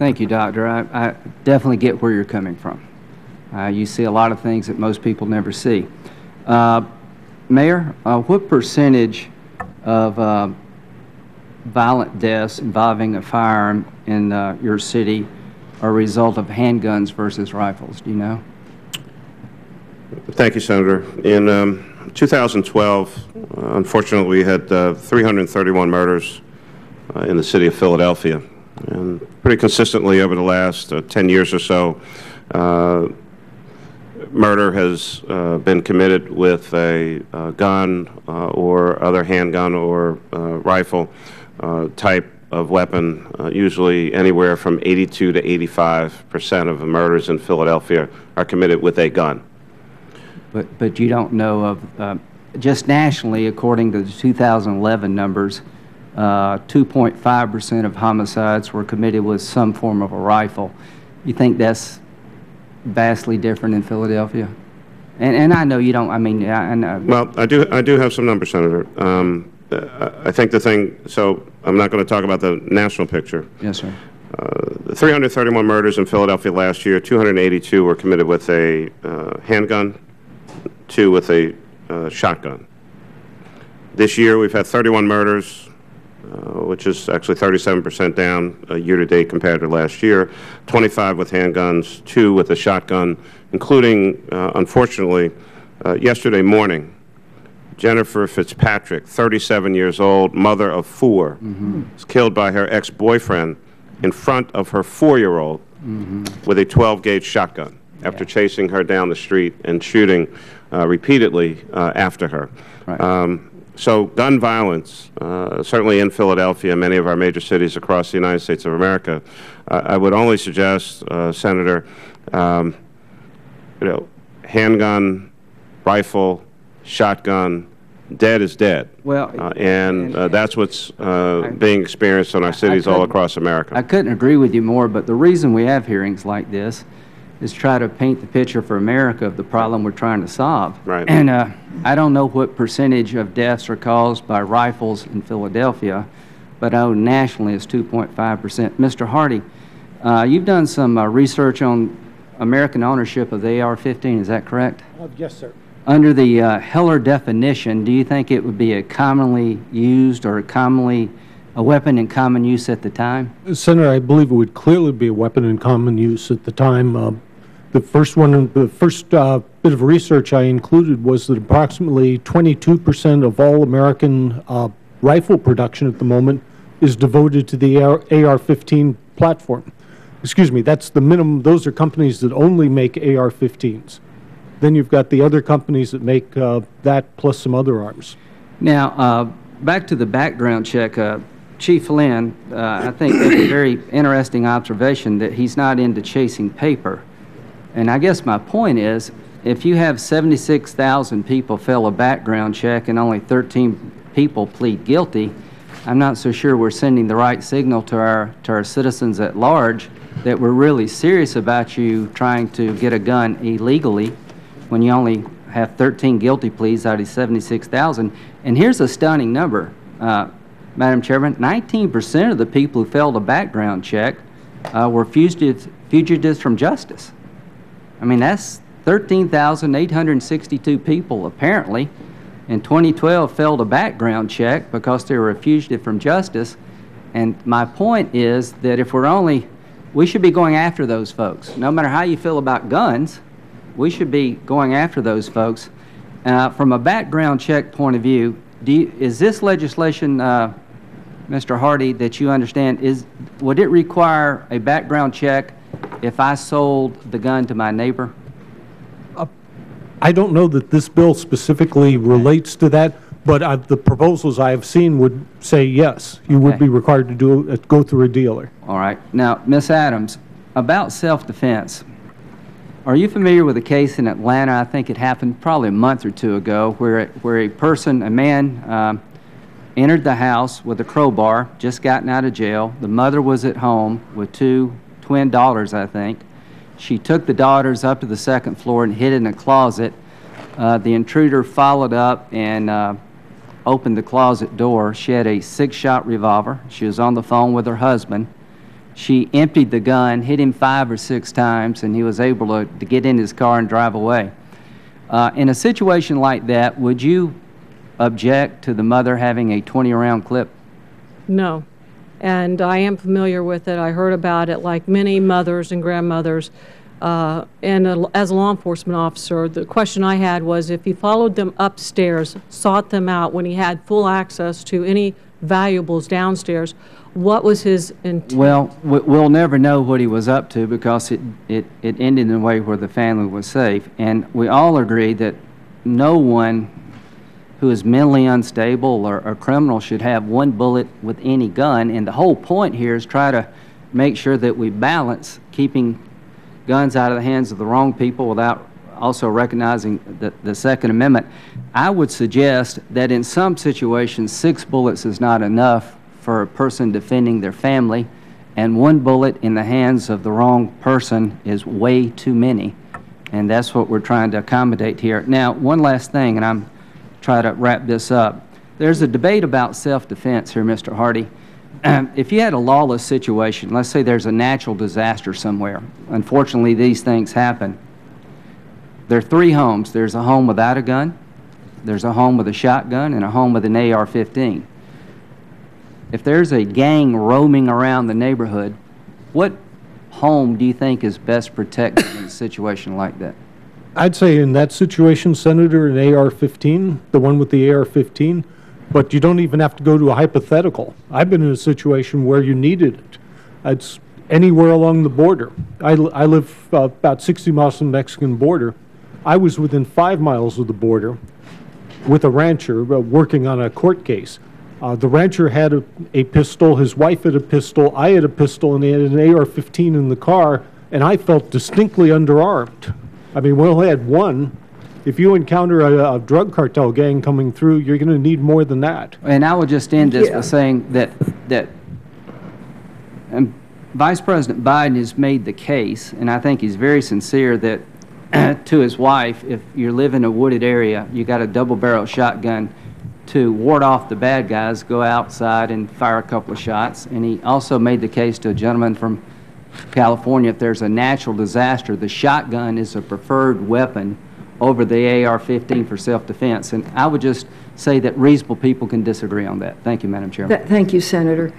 Thank you, Doctor. I, I definitely get where you're coming from. Uh, you see a lot of things that most people never see. Uh, Mayor, uh, what percentage of uh, violent deaths involving a firearm in uh, your city are a result of handguns versus rifles? Do you know? Thank you, Senator. In um, 2012, uh, unfortunately, we had uh, 331 murders in the city of Philadelphia. And pretty consistently over the last uh, 10 years or so, uh, murder has uh, been committed with a gun or other handgun or rifle type of weapon, usually anywhere from 82 to 85 percent of the murders in Philadelphia are committed with a gun. But, but you don't know of, uh, just nationally, according to the 2011 numbers, 2.5% of homicides were committed with some form of a rifle. You think that's vastly different in Philadelphia? And, and I know you don't, I mean, I, I know. Well, I do, I do have some numbers, Senator. Um, I think the thing, so I'm not going to talk about the national picture. Yes, sir. Uh, 331 murders in Philadelphia last year, 282 were committed with a uh, handgun, two with a uh, shotgun. This year we've had 31 murders, uh, which is actually 37 percent down uh, year-to-date compared to last year, 25 with handguns, two with a shotgun, including, uh, unfortunately, yesterday morning, Jennifer Fitzpatrick, 37 years old, mother of 4 mm -hmm. was killed by her ex-boyfriend in front of her 4-year-old mm -hmm. with a 12-gauge shotgun after yeah. chasing her down the street and shooting uh, repeatedly uh, after her. Right. Um, so gun violence, uh, certainly in Philadelphia, many of our major cities across the United States of America, uh, I would only suggest, uh, Senator, um, you know, handgun, rifle, shotgun, dead is dead. Well, uh, and, and that's what's uh, being experienced in our cities all across America. I couldn't agree with you more, but the reason we have hearings like this is try to paint the picture for America of the problem we're trying to solve. Right. And uh, I don't know what percentage of deaths are caused by rifles in Philadelphia, but I know nationally it's 2.5 percent. Mr. Hardy, uh, you've done some uh, research on American ownership of the AR-15, is that correct? Uh, yes, sir. Under the uh, Heller definition, do you think it would be a commonly used or a commonly a weapon in common use at the time? Senator, I believe it would clearly be a weapon in common use at the time. The first one, the first uh, bit of research I included was that approximately 22 percent of all American uh, rifle production at the moment is devoted to the AR-15 platform. Excuse me, that's the minimum. Those are companies that only make AR-15s. Then you've got the other companies that make uh, that plus some other arms. Now, uh, back to the background check. Uh, Chief Flynn, uh, I think that's a very interesting observation that he's not into chasing paper. And I guess my point is, if you have 76,000 people fill a background check and only 13 people plead guilty, I'm not so sure we're sending the right signal to our, to our citizens at large that we're really serious about you trying to get a gun illegally when you only have 13 guilty pleas out of 76,000. And here's a stunning number, uh, Madam Chairman. 19 percent of the people who failed a background check uh, were fugitives, fugitives from justice. I mean, that's 13,862 people apparently in 2012 failed a background check because they were a fugitive from justice. And my point is that if we're only, we should be going after those folks. No matter how you feel about guns, we should be going after those folks. Uh, from a background check point of view, you, is this legislation, uh, Mr. Hardy, that you understand, is would it require a background check if I sold the gun to my neighbor? Uh, I don't know that this bill specifically relates to that, but uh, the proposals I have seen would say yes, you would be required to do uh, go through a dealer. All right. Now, Ms. Adams, about self-defense, are you familiar with a case in Atlanta, I think it happened probably a month or two ago, where, where a person, a man, um, entered the house with a crowbar, just gotten out of jail. The mother was at home with two twin daughters, I think. She took the daughters up to the second floor and hid in a closet. Uh, the intruder followed up and uh, opened the closet door. She had a six-shot revolver. She was on the phone with her husband. She emptied the gun, hit him five or six times, and he was able to, to get in his car and drive away. Uh, in a situation like that, would you object to the mother having a 20-round clip? No. And I am familiar with it. I heard about it like many mothers and grandmothers. Uh, And a- as a law enforcement officer, the question I had was if he followed them upstairs, sought them out when he had full access to any valuables downstairs, what was his intent? Well, we- we'll never know what he was up to because it, it, it ended in a way where the family was safe. And we all agree that no one who is mentally unstable or a criminal should have one bullet with any gun. And the whole point here is try to make sure that we balance keeping guns out of the hands of the wrong people without also recognizing the, the Second Amendment. I would suggest that in some situations, six bullets is not enough for a person defending their family, and one bullet in the hands of the wrong person is way too many. And that's what we're trying to accommodate here. Now, one last thing, and I'm trying to wrap this up. There's a debate about self-defense here, Mr. Hardy. If you had a lawless situation, let's say there's a natural disaster somewhere, unfortunately, these things happen. There are three homes. There's a home without a gun, there's a home with a shotgun, and a home with an AR-15. If there's a gang roaming around the neighborhood, what home do you think is best protected in a situation like that? I'd say in that situation, Senator, an AR-15, the one with the AR-15, but you don't even have to go to a hypothetical. I've been in a situation where you needed it. It's anywhere along the border. I, I live uh, about 60 miles from the Mexican border. I was within five miles of the border with a rancher uh, working on a court case. Uh, The rancher had a a pistol, his wife had a pistol, I had a pistol, and they had an AR-15 in the car, and I felt distinctly underarmed. I mean, we only had one. If you encounter a a drug cartel gang coming through, you're going to need more than that. And I will just end this by saying that, that um, Vice President Biden has made the case, and I think he's very sincere, that to his wife, if you live in a wooded area, you got a double-barrel shotgun to ward off the bad guys, go outside and fire a couple of shots. And he also made the case to a gentleman from California, if there's a natural disaster, the shotgun is a preferred weapon over the AR-15 for self-defense. And I would just say that reasonable people can disagree on that. Thank you, Madam Chairman. Th- Thank you, Senator.